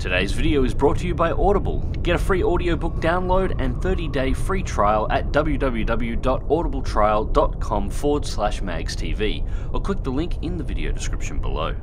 Today's video is brought to you by Audible. Get a free audiobook download and 30-day free trial at www.audibletrial.com forward slash magztv or click the link in the video description below.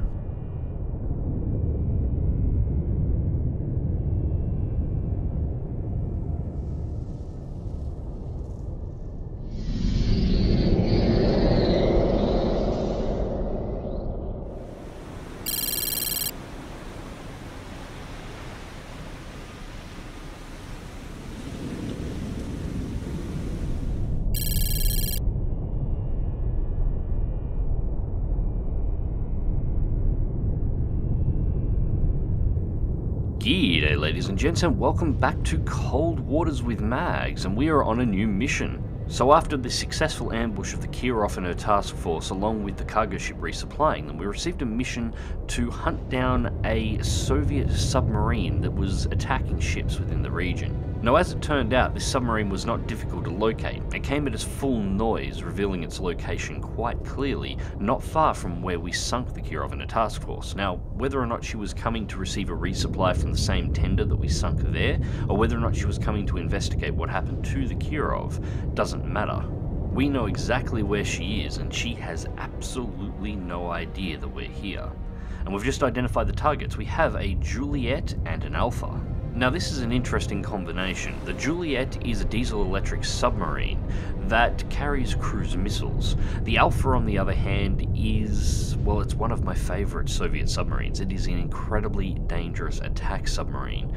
G'day, eh, ladies and gents, and welcome back to Cold Waters with Magz, and we are on a new mission. So, after the successful ambush of the Kirov and her task force, along with the cargo ship resupplying them, we received a mission to hunt down a Soviet submarine that was attacking ships within the region. Now, as it turned out, this submarine was not difficult to locate. It came at its full noise, revealing its location quite clearly, not far from where we sunk the Kirov in a task force. Now, whether or not she was coming to receive a resupply from the same tender that we sunk there, or whether or not she was coming to investigate what happened to the Kirov, doesn't matter. We know exactly where she is, and she has absolutely no idea that we're here. And we've just identified the targets. We have a Juliet and an Alfa. Now, this is an interesting combination. The Juliet is a diesel electric submarine that carries cruise missiles. The Alfa, on the other hand, is, well, it's one of my favourite Soviet submarines. It is an incredibly dangerous attack submarine.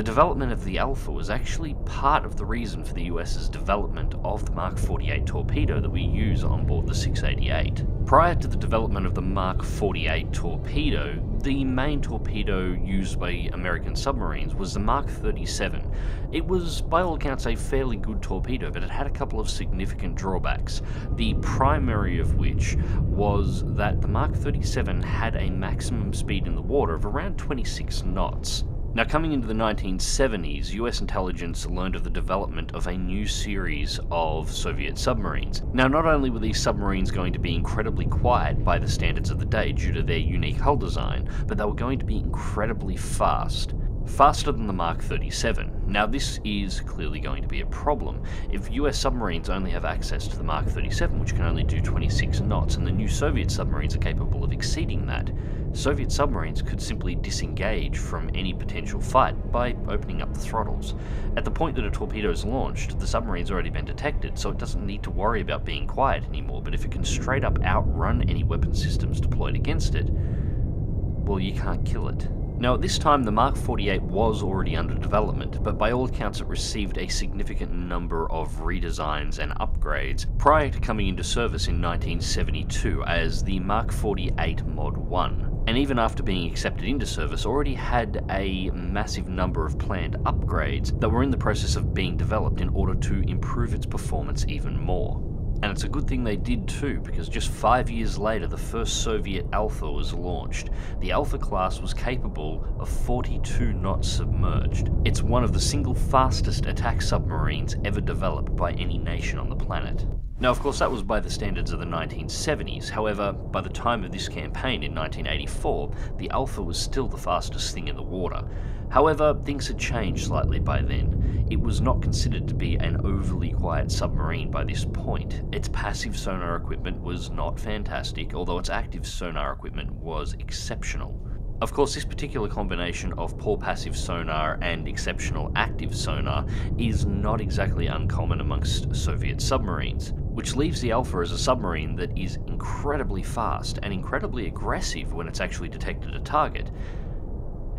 The development of the Alfa was actually part of the reason for the US's development of the Mark 48 torpedo that we use on board the 688. Prior to the development of the Mark 48 torpedo, the main torpedo used by American submarines was the Mark 37. It was, by all accounts, a fairly good torpedo, but it had a couple of significant drawbacks. The primary of which was that the Mark 37 had a maximum speed in the water of around 26 knots. Now, coming into the 1970s, US intelligence learned of the development of a new series of Soviet submarines. Now, not only were these submarines going to be incredibly quiet by the standards of the day due to their unique hull design, but they were going to be incredibly fast faster than the Mark 37. Now, this is clearly going to be a problem. If US submarines only have access to the Mark 37, which can only do 26 knots, and the new Soviet submarines are capable of exceeding that, Soviet submarines could simply disengage from any potential fight by opening up the throttles. At the point that a torpedo is launched, the submarine's already been detected, so it doesn't need to worry about being quiet anymore, but if it can straight up outrun any weapon systems deployed against it, well, you can't kill it. Now, at this time, the Mark 48 was already under development, but by all accounts, it received a significant number of redesigns and upgrades prior to coming into service in 1972 as the Mark 48 Mod 1. And even after being accepted into service, already had a massive number of planned upgrades that were in the process of being developed in order to improve its performance even more. And it's a good thing they did too, because just five years later, the first Soviet Alfa was launched. The Alfa class was capable of 42 knots submerged. It's one of the single fastest attack submarines ever developed by any nation on the planet. Now, of course, that was by the standards of the 1970s. However, by the time of this campaign in 1984, the Alfa was still the fastest thing in the water. However, things had changed slightly by then. It was not considered to be an overly quiet submarine by this point. Its passive sonar equipment was not fantastic, although its active sonar equipment was exceptional. Of course, this particular combination of poor passive sonar and exceptional active sonar is not exactly uncommon amongst Soviet submarines, which leaves the Alfa as a submarine that is incredibly fast and incredibly aggressive when it's actually detected a target.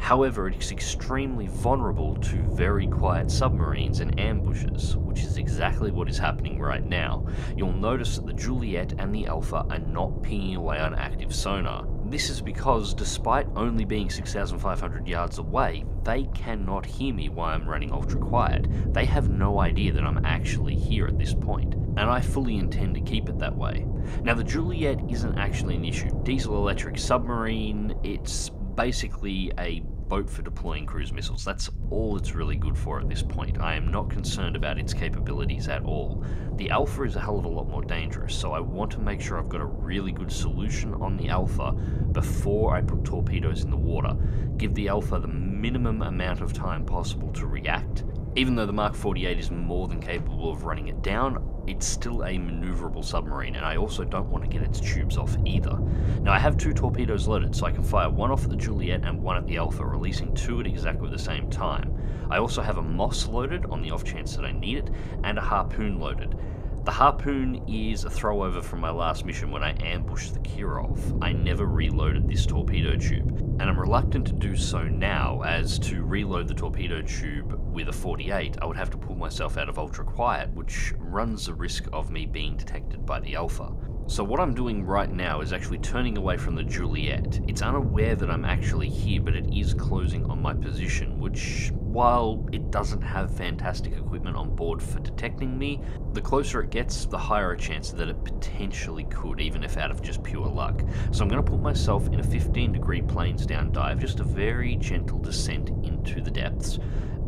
However, it is extremely vulnerable to very quiet submarines and ambushes, which is exactly what is happening right now. You'll notice that the Juliet and the Alfa are not pinging away on active sonar. This is because, despite only being 6,500 yards away, they cannot hear me while I'm running ultra quiet. They have no idea that I'm actually here at this point, and I fully intend to keep it that way. Now, the Juliet isn't actually an issue. Diesel electric submarine, it's basically a boat for deploying cruise missiles. That's all it's really good for at this point. I am not concerned about its capabilities at all. The Alfa is a hell of a lot more dangerous, so I want to make sure I've got a really good solution on the Alfa before I put torpedoes in the water. Give the Alfa the minimum amount of time possible to react. Even though the Mark 48 is more than capable of running it down, it's still a maneuverable submarine, and I also don't want to get its tubes off either. Now, I have two torpedoes loaded, so I can fire one off at the Juliet and one at the Alfa, releasing two at exactly the same time. I also have a Moss loaded on the off chance that I need it, and a Harpoon loaded. The Harpoon is a throwover from my last mission when I ambushed the Kirov. I never reloaded this torpedo tube, and I'm reluctant to do so now, as to reload the torpedo tube with a 48, I would have to pull myself out of ultra quiet, which runs the risk of me being detected by the Alfa. So what I'm doing right now is actually turning away from the Juliet. It's unaware that I'm actually here, but it is closing on my position, which, while it doesn't have fantastic equipment on board for detecting me, the closer it gets, the higher a chance that it potentially could, even if out of just pure luck. So I'm going to put myself in a 15 degree planes down dive, just a very gentle descent into the depths,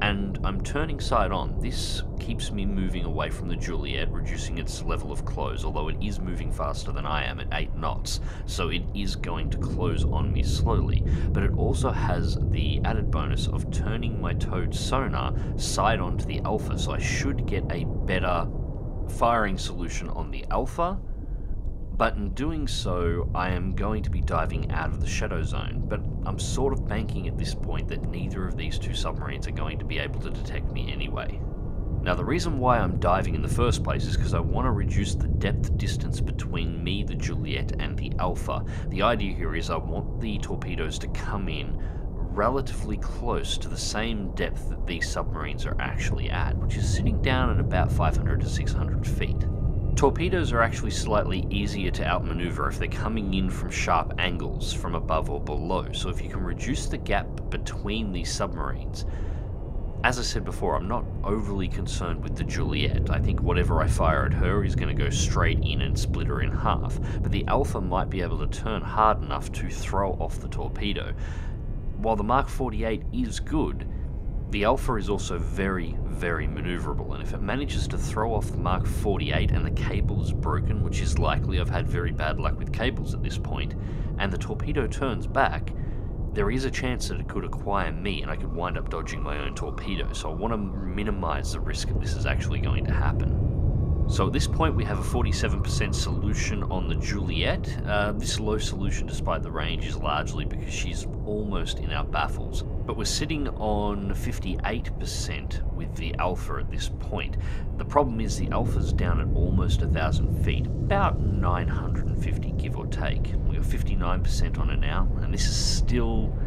and I'm turning side on. This keeps me moving away from the Juliet, reducing its level of close, although it is moving faster than I am at 8 knots, so it is going to close on me slowly. But it also has the added bonus of turning my towed sonar side on to the Alfa, so I should get a better firing solution on the Alfa but in doing so, I am going to be diving out of the shadow zone, but I'm sort of banking at this point that neither of these two submarines are going to be able to detect me anyway. Now the reason why I'm diving in the first place is because I want to reduce the depth distance between me, the Juliet, and the Alfa. The idea here is I want the torpedoes to come in relatively close to the same depth that these submarines are actually at, which is sitting down at about 500 to 600 feet. Torpedoes are actually slightly easier to outmaneuver if they're coming in from sharp angles from above or below, so if you can reduce the gap between these submarines, as I said before, I'm not overly concerned with the Juliet. I think whatever I fire at her is going to go straight in and split her in half, but the Alfa might be able to turn hard enough to throw off the torpedo. While the Mark 48 is good, the Alfa is also very, very maneuverable, and if it manages to throw off the Mark 48 and the cable is broken, which is likely, I've had very bad luck with cables at this point, and the torpedo turns back, there is a chance that it could acquire me and I could wind up dodging my own torpedo, so I want to minimize the risk that this is actually going to happen. So at this point we have a 47% solution on the Juliet. Uh, this low solution despite the range is largely because she's almost in our baffles. But we're sitting on 58% with the Alfa at this point. The problem is the Alfa's down at almost 1,000 feet, about 950 give or take. Got 59% on it now, and this is still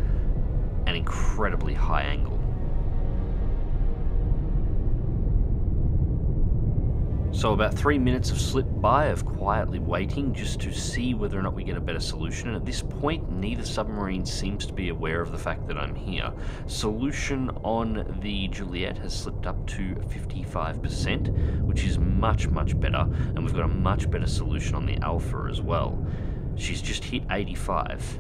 an incredibly high angle. So about three minutes have slipped by of quietly waiting just to see whether or not we get a better solution. And at this point, neither submarine seems to be aware of the fact that I'm here. Solution on the Juliet has slipped up to 55%, which is much, much better. And we've got a much better solution on the Alfa as well. She's just hit 85.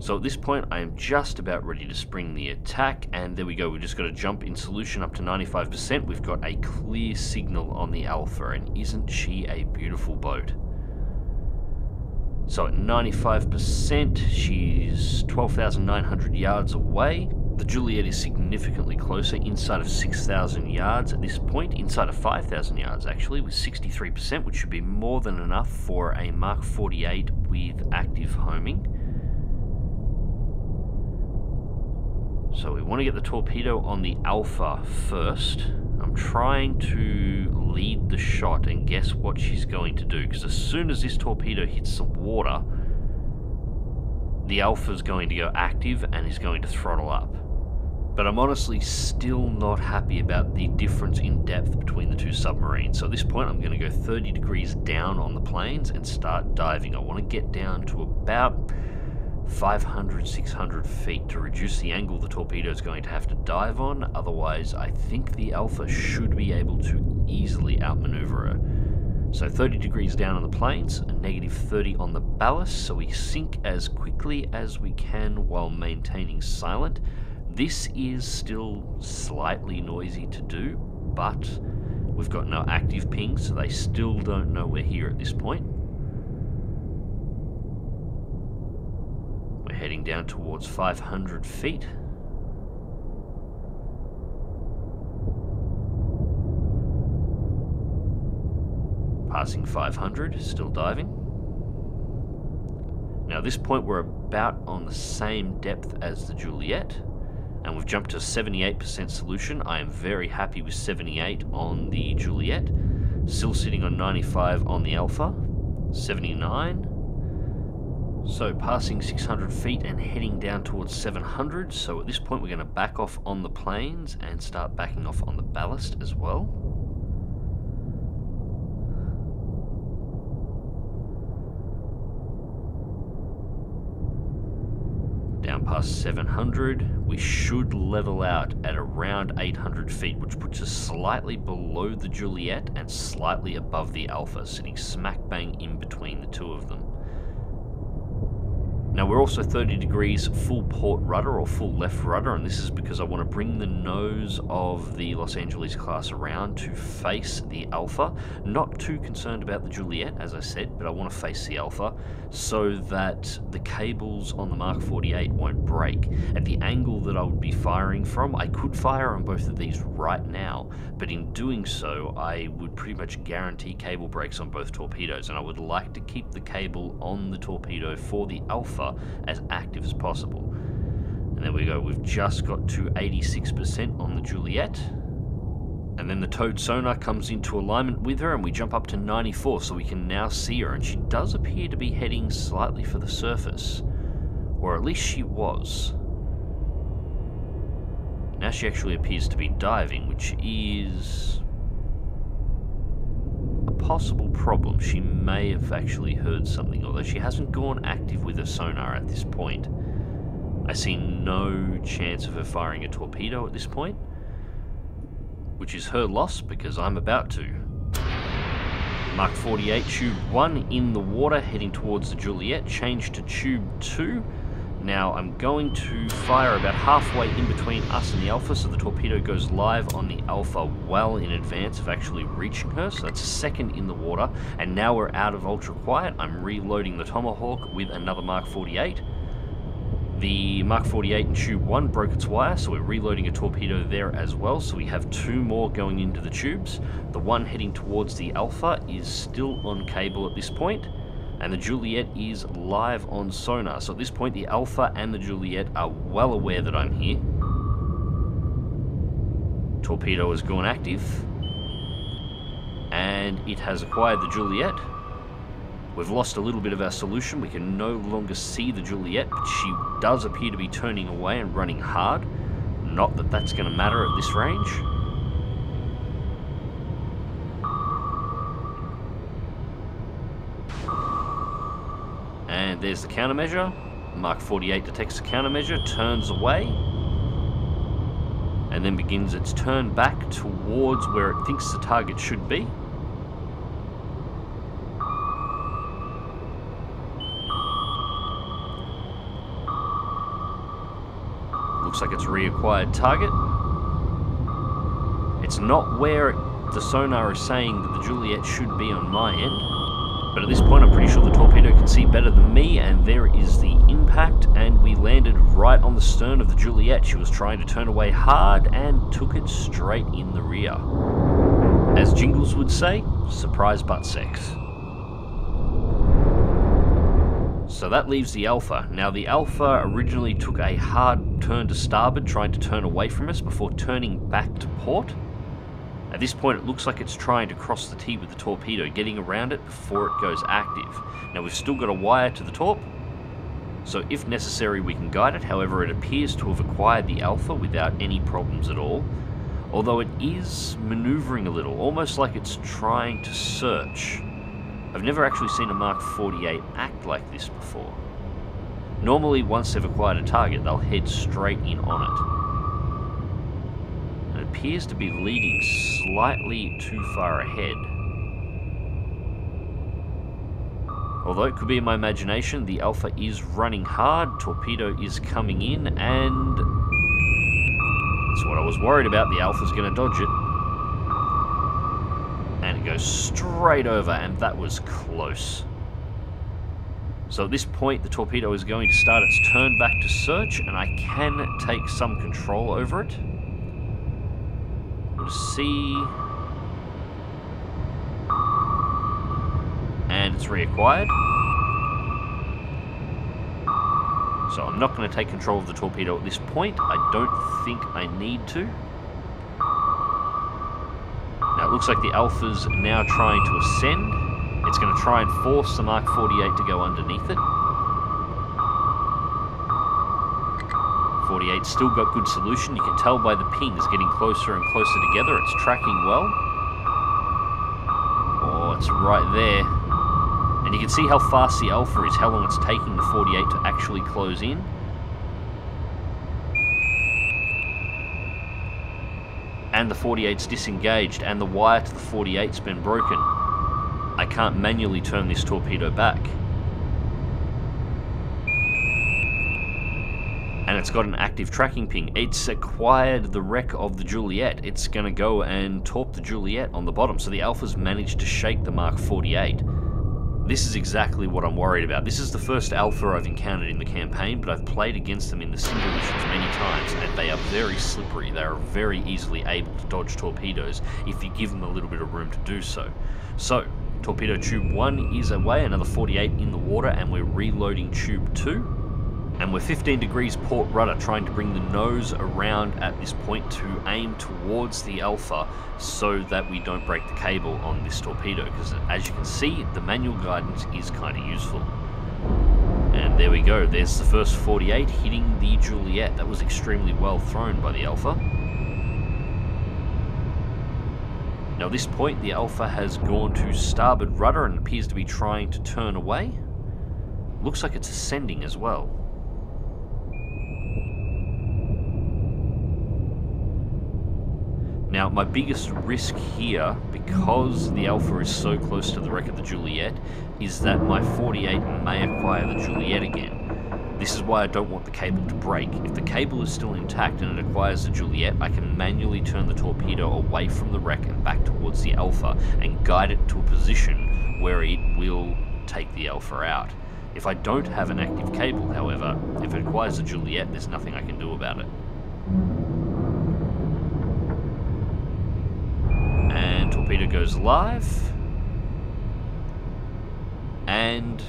So at this point, I am just about ready to spring the attack, and there we go, we've just got to jump in solution up to 95%. We've got a clear signal on the Alfa, and isn't she a beautiful boat? So at 95%, she's 12,900 yards away. The Juliet is significantly closer, inside of 6,000 yards at this point, inside of 5,000 yards actually, with 63%, which should be more than enough for a Mark 48 with active homing. So we want to get the torpedo on the Alfa first. I'm trying to lead the shot and guess what she's going to do. Because as soon as this torpedo hits the water, the Alfa is going to go active and is going to throttle up. But I'm honestly still not happy about the difference in depth between the two submarines. So at this point I'm going to go 30 degrees down on the planes and start diving. I want to get down to about 500, 600 feet to reduce the angle the torpedo is going to have to dive on. Otherwise, I think the Alfa should be able to easily outmaneuver her. So 30 degrees down on the planes, and negative 30 on the ballast, so we sink as quickly as we can while maintaining silent. This is still slightly noisy to do, but we've got no active ping, so they still don't know we're here at this point. We're heading down towards 500 feet. Passing 500, still diving. Now, at this point, we're about on the same depth as the Juliet, and we've jumped to 78% solution. I am very happy with 78 on the Juliet, still sitting on 95 on the Alfa, 79. So, passing 600 feet and heading down towards 700. So, at this point, we're going to back off on the planes and start backing off on the ballast as well. Down past 700, we should level out at around 800 feet, which puts us slightly below the Juliet and slightly above the Alfa, sitting smack bang in between the two of them. Now we're also 30 degrees full port rudder or full left rudder and this is because I want to bring the nose of the Los Angeles class around to face the Alfa. Not too concerned about the Juliet as I said, but I want to face the Alfa so that the cables on the Mark 48 won't break. At the angle that I would be firing from, I could fire on both of these right now, but in doing so I would pretty much guarantee cable breaks on both torpedoes and I would like to keep the cable on the torpedo for the Alfa as active as possible. And there we go, we've just got to 86% on the Juliet. And then the towed sonar comes into alignment with her and we jump up to 94 so we can now see her and she does appear to be heading slightly for the surface. Or at least she was. Now she actually appears to be diving, which is possible problem. She may have actually heard something, although she hasn't gone active with her sonar at this point. I see no chance of her firing a torpedo at this point, which is her loss because I'm about to. Mark 48, tube 1 in the water, heading towards the Juliet, change to tube 2. Now I'm going to fire about halfway in between us and the Alfa, so the torpedo goes live on the Alfa well in advance of actually reaching her, so that's a second in the water. And now we're out of ultra quiet. I'm reloading the Tomahawk with another Mark 48. The Mark 48 in tube 1 broke its wire, so we're reloading a torpedo there as well, so we have two more going into the tubes. The one heading towards the Alfa is still on cable at this point and the Juliet is live on sonar. So at this point, the Alfa and the Juliet are well aware that I'm here. Torpedo has gone active, and it has acquired the Juliet. We've lost a little bit of our solution. We can no longer see the Juliet, but she does appear to be turning away and running hard. Not that that's going to matter at this range. And there's the countermeasure. Mark 48 detects the countermeasure, turns away, and then begins its turn back towards where it thinks the target should be. Looks like it's reacquired target. It's not where the sonar is saying that the Juliet should be on my end. But at this point, I'm pretty sure the torpedo can see better than me, and there is the impact, and we landed right on the stern of the Juliet. She was trying to turn away hard and took it straight in the rear. As Jingles would say, surprise butt sex. So that leaves the Alfa. Now the Alfa originally took a hard turn to starboard, trying to turn away from us before turning back to port. At this point, it looks like it's trying to cross the T with the torpedo, getting around it before it goes active. Now, we've still got a wire to the torp, so if necessary, we can guide it. However, it appears to have acquired the Alfa without any problems at all, although it is maneuvering a little, almost like it's trying to search. I've never actually seen a Mark 48 act like this before. Normally, once they've acquired a target, they'll head straight in on it appears to be leading slightly too far ahead. Although it could be in my imagination, the Alfa is running hard, Torpedo is coming in, and That's what I was worried about. The Alfa's going to dodge it. And it goes straight over, and that was close. So at this point, the torpedo is going to start its turn back to search, and I can take some control over it. We'll see... And it's reacquired. So I'm not going to take control of the torpedo at this point. I don't think I need to. Now it looks like the Alfa's now trying to ascend. It's going to try and force the Mark 48 to go underneath it. 48 still got good solution. You can tell by the pings getting closer and closer together. It's tracking well. Oh, it's right there. And you can see how fast the Alfa is, how long it's taking the 48 to actually close in. And the 48's disengaged, and the wire to the 48's been broken. I can't manually turn this torpedo back. It's got an active tracking ping. It's acquired the wreck of the Juliet. It's going to go and torp the Juliet on the bottom. So the Alfa's managed to shake the Mark 48. This is exactly what I'm worried about. This is the first Alfa I've encountered in the campaign, but I've played against them in the single missions many times, and they are very slippery. They are very easily able to dodge torpedoes if you give them a little bit of room to do so. So, Torpedo tube 1 is away, another 48 in the water, and we're reloading tube 2. And we're 15 degrees port rudder, trying to bring the nose around at this point to aim towards the Alfa so that we don't break the cable on this torpedo, because as you can see, the manual guidance is kind of useful. And there we go, there's the first 48 hitting the Juliet. That was extremely well thrown by the Alfa. Now at this point the Alfa has gone to starboard rudder and appears to be trying to turn away. Looks like it's ascending as well. Now my biggest risk here, because the Alfa is so close to the wreck of the Juliet, is that my 48 may acquire the Juliet again. This is why I don't want the cable to break. If the cable is still intact and it acquires the Juliet, I can manually turn the torpedo away from the wreck and back towards the Alfa and guide it to a position where it will take the Alfa out. If I don't have an active cable, however, if it acquires the Juliet, there's nothing I can do about it. And torpedo goes live. And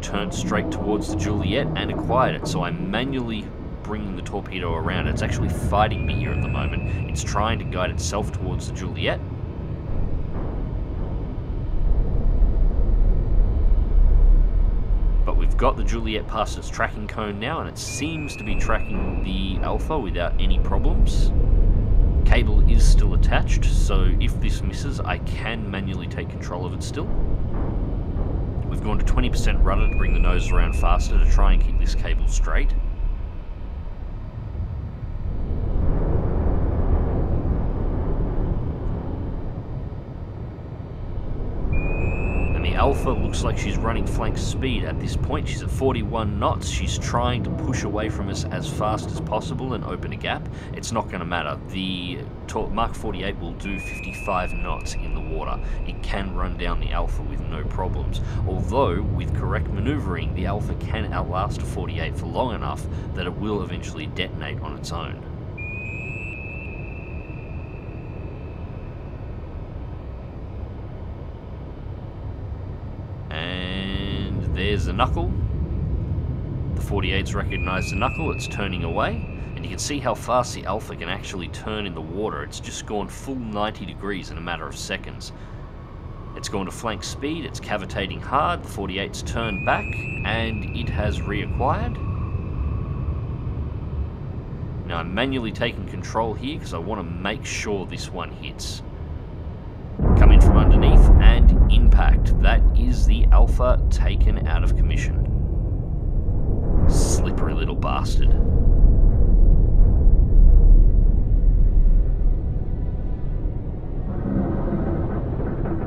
turned straight towards the Juliet and acquired it. So I'm manually bringing the torpedo around. It's actually fighting me here at the moment. It's trying to guide itself towards the Juliet. But we've got the Juliet past its tracking cone now, and it seems to be tracking the Alfa without any problems. Attached, so if this misses, I can manually take control of it still. We've gone to 20% rudder to bring the nose around faster to try and keep this cable straight. Looks like she's running flank speed at this point. She's at 41 knots. She's trying to push away from us as fast as possible and open a gap. It's not going to matter. The Mark 48 will do 55 knots in the water. It can run down the Alfa with no problems. Although, with correct maneuvering, the Alfa can outlast a 48 for long enough that it will eventually detonate on its own. There's the knuckle. The 48's recognized the knuckle, it's turning away. And you can see how fast the Alfa can actually turn in the water. It's just gone full 90 degrees in a matter of seconds. It's gone to flank speed, it's cavitating hard, the 48's turned back, and it has reacquired. Now I'm manually taking control here because I want to make sure this one hits. Come in from underneath and impact. That taken out of commission. Slippery little bastard.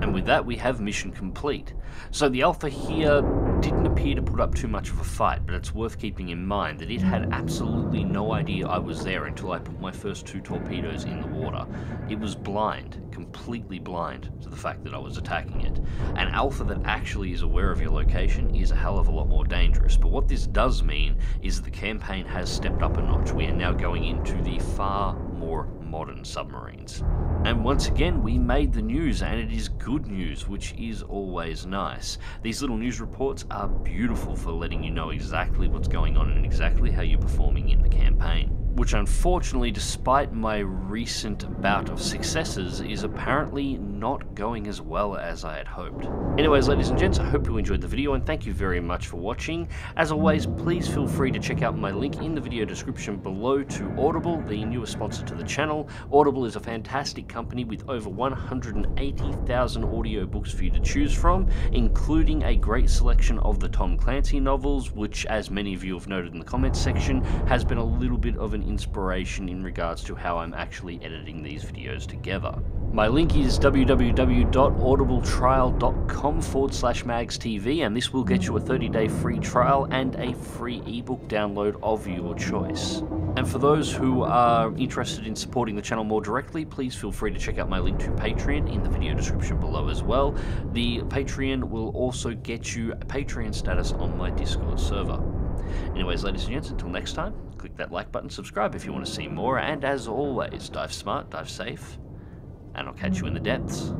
And with that we have mission complete. So the Alfa here didn't appear to put up too much of a fight, but it's worth keeping in mind that it had absolutely no idea I was there until I put my first two torpedoes in the water. It was blind, completely blind to the fact that I was attacking it. An alfa that actually is aware of your location is a hell of a lot more dangerous, but what this does mean is that the campaign has stepped up a notch. We are now going into the far more modern submarines. And once again, we made the news, and it is good news, which is always nice. These little news reports are beautiful for letting you know exactly what's going on and exactly how you're performing in the campaign which unfortunately, despite my recent bout of successes, is apparently not going as well as I had hoped. Anyways, ladies and gents, I hope you enjoyed the video and thank you very much for watching. As always, please feel free to check out my link in the video description below to Audible, the newest sponsor to the channel. Audible is a fantastic company with over 180,000 audiobooks for you to choose from, including a great selection of the Tom Clancy novels, which, as many of you have noted in the comments section, has been a little bit of an inspiration in regards to how I'm actually editing these videos together. My link is www.audibletrial.com forward slash magztv and this will get you a 30 day free trial and a free ebook download of your choice. And for those who are interested in supporting the channel more directly, please feel free to check out my link to Patreon in the video description below as well. The Patreon will also get you a Patreon status on my Discord server. Anyways, ladies and gents, until next time, click that like button, subscribe if you want to see more, and as always, dive smart, dive safe, and I'll catch you in the depths.